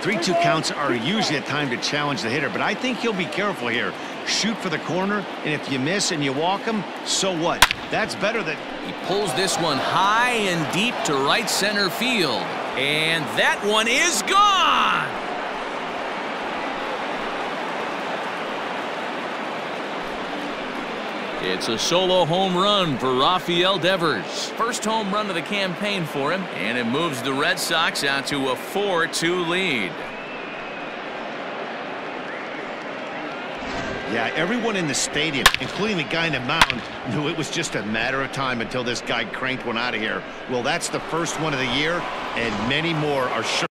3-2 counts are usually a time to challenge the hitter, but I think he'll be careful here. Shoot for the corner, and if you miss and you walk him, so what? That's better than... He pulls this one high and deep to right center field. And that one is gone! It's a solo home run for Rafael Devers. First home run of the campaign for him, and it moves the Red Sox out to a 4-2 lead. Yeah, everyone in the stadium, including the guy in the mound, knew it was just a matter of time until this guy cranked one out of here. Well, that's the first one of the year, and many more are sure.